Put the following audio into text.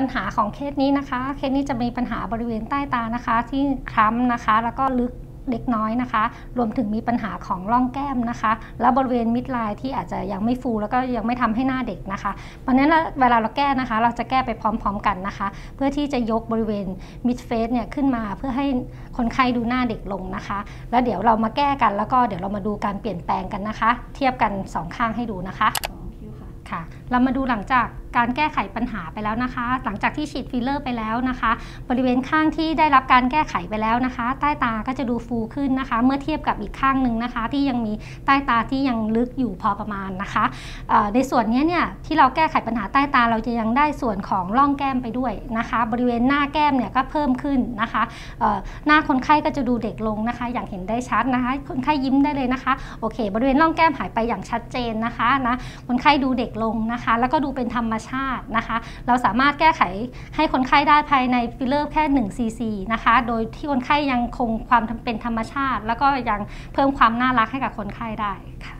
ปัญหาของเคสนี้นะคะ เคสนี้จะมีปัญหาบริเวณใต้ตานะคะ ที่คล้ำนะคะ แล้วก็ลึกเล็กน้อยนะคะ รวมถึงมีปัญหาของร่องแก้มนะคะ แล้วบริเวณ midline ที่อาจจะยังไม่ฟูแล้วก็ยังไม่ทำให้หน้าเด็กนะคะเพราะฉะนั้นเวลาเราแก้นะคะ เราจะแก้ไปพร้อมๆกันนะคะ เพื่อที่จะยกบริเวณ midface เนี่ยขึ้นมาเพื่อให้คนไข้ดูหน้าเด็กลงนะคะ แล้วเดี๋ยวเรามาแก้กันแล้วก็เดี๋ยวเรามาดูการเปลี่ยนแปลงกันนะคะ เทียบกันสองข้างให้ดูนะคะค่ะ เรามาดูหลังจาก การแก้ไขปัญหาไปแล้วนะคะ หลังจากที่ฉีดฟิลเลอร์ไปแล้วนะคะ บริเวณข้างที่ได้รับการแก้ไขไปแล้วนะคะ ใต้ตาก็จะดูฟูขึ้นนะคะ เมื่อเทียบกับอีกข้างหนึ่งนะคะ ที่ยังมีใต้ตาที่ยังลึกอยู่พอประมาณนะคะ ในส่วนนี้เนี่ยที่เราแก้ไขปัญหาใต้ตาเราจะยังได้ส่วนของร่องแก้มไปด้วยนะคะ บริเวณหน้าแก้มเนี่ยก็เพิ่มขึ้นนะคะหน้าคนไข้ก็จะดูเด็กลงนะคะ อย่างเห็นได้ชัดนะคะ คนไข้ยิ้มได้เลยนะคะโอเค บริเวณร่องแก้มหายไปอย่างชัดเจนนะคะนะคนไข้ดูเด็กลงนะคะ แล้วก็ดูเป็นธรรมชาตินะคะ เราสามารถแก้ไขให้คนไข้ได้ภายในฟิลเลอร์แค่1 cc นะคะ โดยที่คนไข้ยังคงความเป็นธรรมชาติ แล้วก็ยังเพิ่มความน่ารักให้กับคนไข้ได้ค่ะ